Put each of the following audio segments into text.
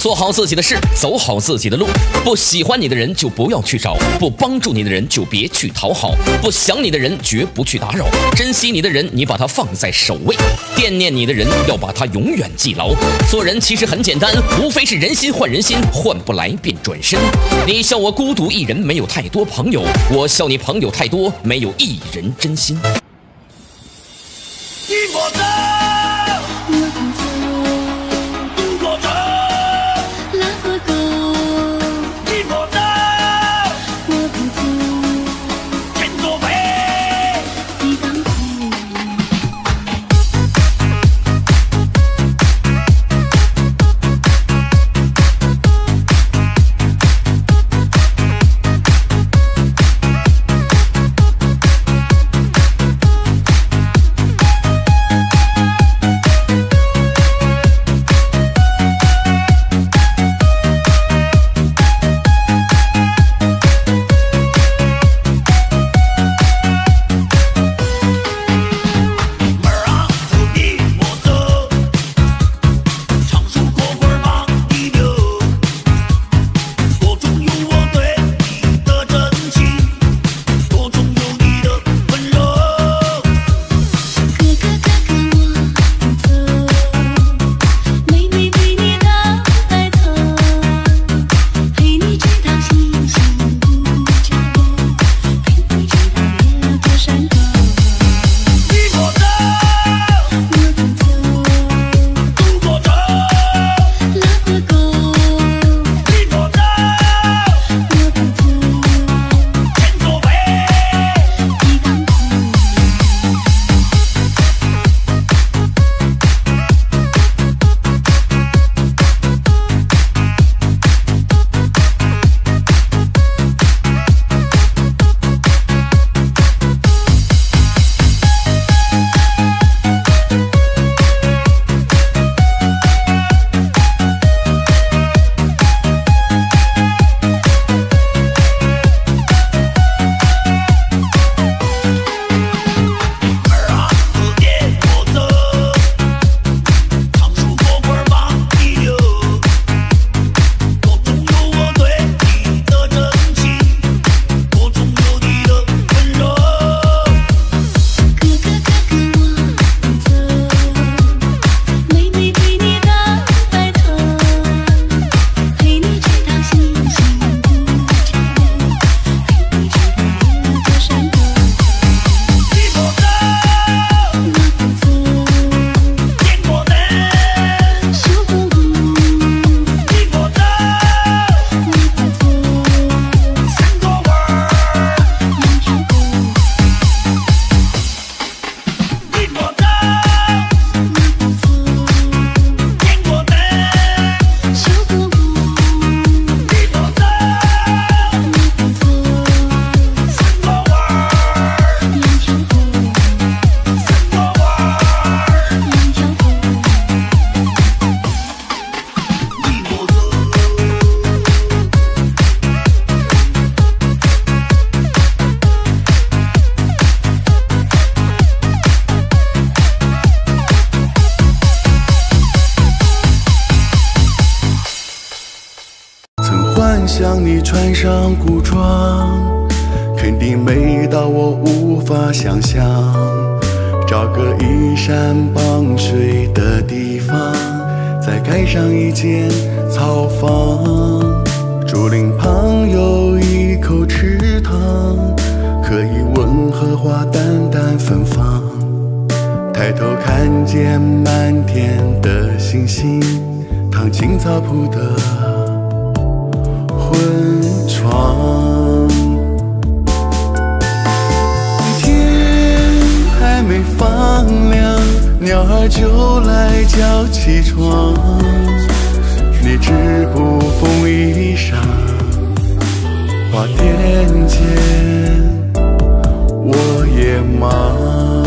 做好自己的事，走好自己的路。不喜欢你的人就不要去找，不帮助你的人就别去讨好，不想你的人绝不去打扰，珍惜你的人你把他放在首位，惦念你的人要把他永远记牢。做人其实很简单，无非是人心换人心，换不来便转身。你笑我孤独一人，没有太多朋友；我笑你朋友太多，没有一人真心。想你穿上古装，肯定美到我无法想象。找个依山傍水的地方，再盖上一间草房。竹林旁有一口池塘，可以温荷花淡淡芬芳。抬头看见满天的星星，躺青草铺的。温床，天还没放亮，鸟儿就来叫起床。你织布缝衣裳，花店见，我也忙。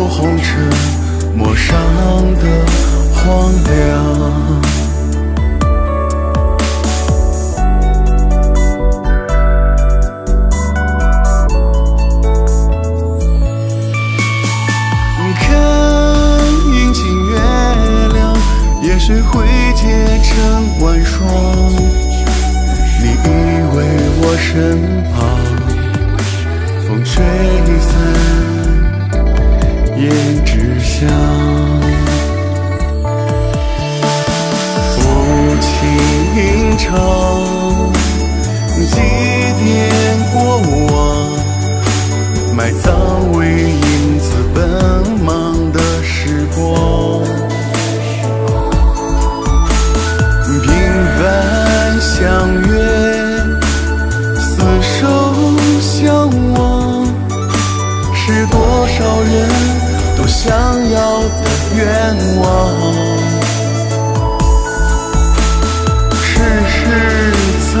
红尘，陌上的荒凉。谁会结成万双？你依偎我身旁，风吹少人都想要的愿望。世事苍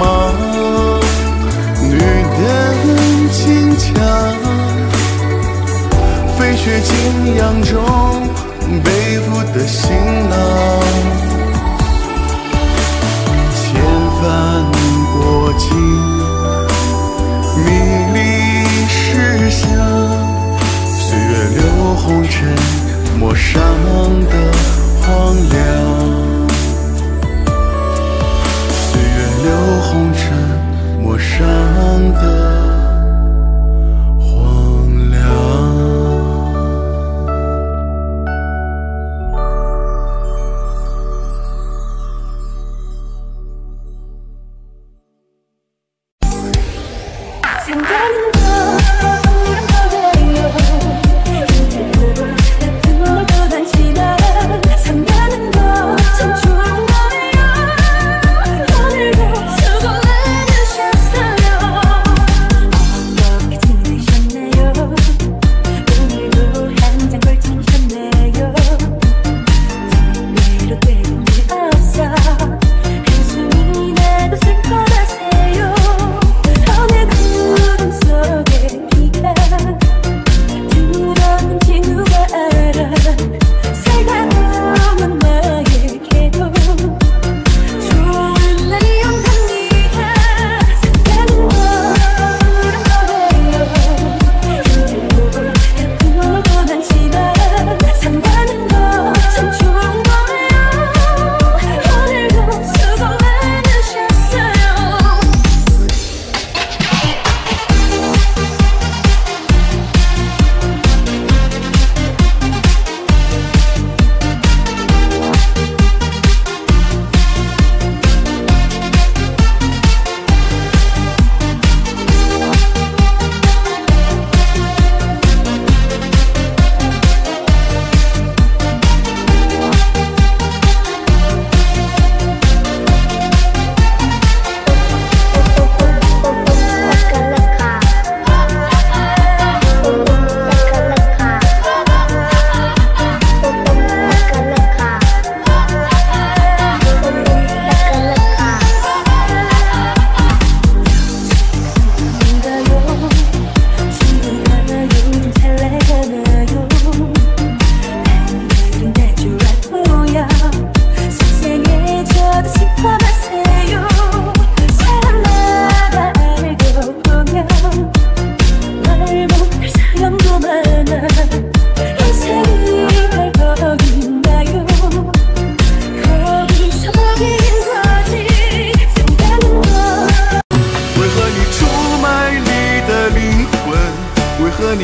茫，女灯轻枪，飞雪景仰中背负的行囊。千帆过尽，红尘，陌上的荒凉。岁月留红尘，陌上的。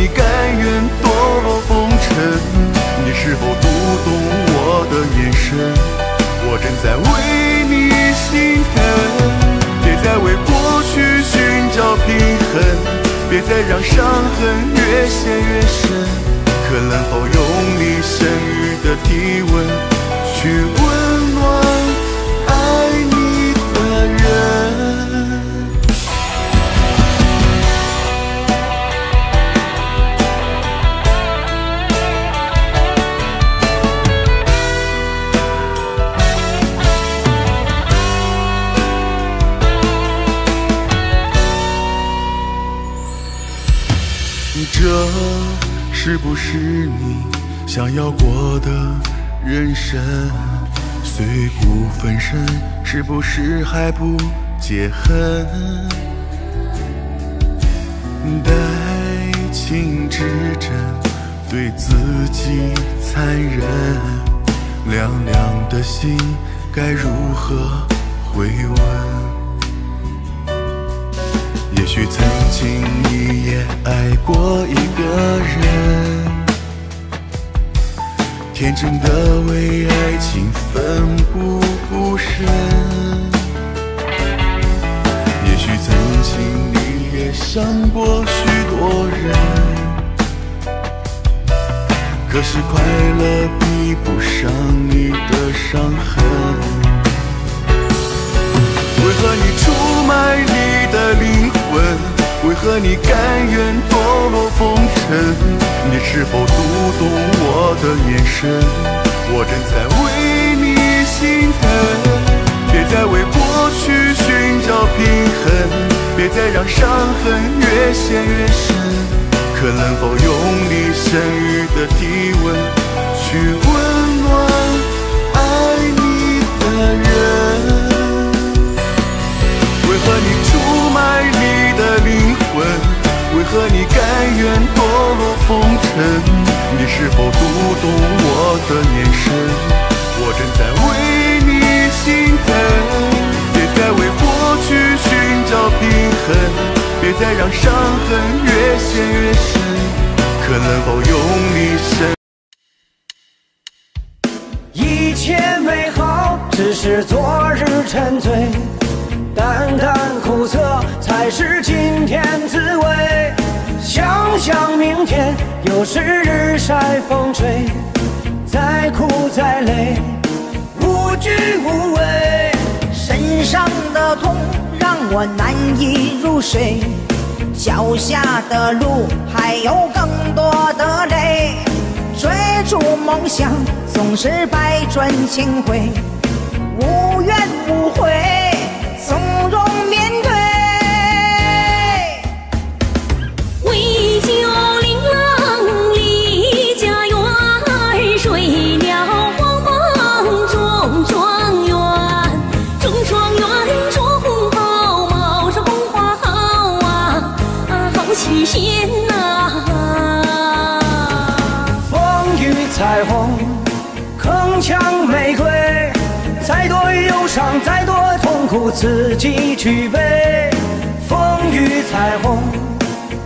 你甘愿堕落风尘你是否读懂我的眼神我正在为你心疼别再为过去寻找平衡别再让伤痕越陷越深。可能否用你剩余的体温去温想要过的人生？碎骨分身，是不是还不解恨？待情至真，对自己残忍，凉凉的心该如何回温？也许曾经你也爱过一个人，天真的为爱情奋不顾身。也许曾经你也伤过许多人，可是快乐比不上你的伤痕。为何你出卖你的灵魂？为何你甘愿堕落风尘？你是否读懂我的眼神？我正在为你心疼。别再为过去寻找平衡，别再让伤痕越陷越深。可能否用你剩余的体温，去温暖为何你甘愿堕落风尘？你是否读懂我的眼神？我正在为你心疼。别再为过去寻找平衡，别再让伤痕越陷越深。可能否用一生？一切美好只是昨日沉醉。淡淡苦涩才是今天滋味。想想明天又是日晒风吹，再苦再累，无惧无畏。身上的痛让我难以入睡，脚下的路还有更多的累。追逐梦想总是百转千回，无怨无悔。自己举杯，风雨彩虹，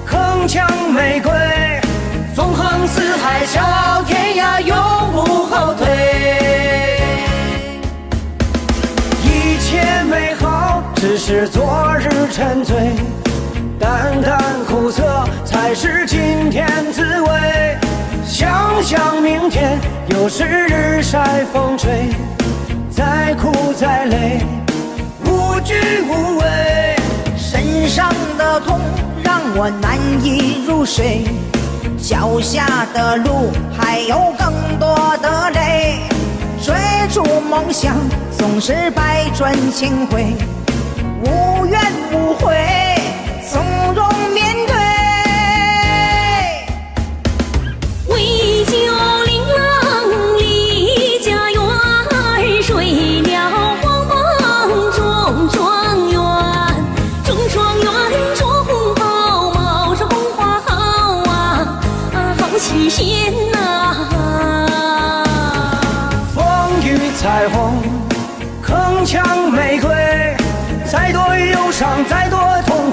铿锵玫瑰，纵横四海，笑傲天涯，永不后退。一切美好只是昨日沉醉，淡淡苦涩才是今天滋味。想想明天又是日晒风吹，再苦再累。无惧无畏，身上的痛让我难以入睡，脚下的路还有更多的累。追逐梦想总是百转千回，无怨无悔。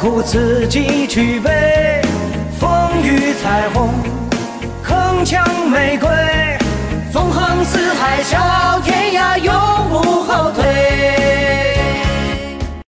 苦，自己去背。风雨彩虹，铿锵玫瑰，纵横四海，笑天涯，永不后退。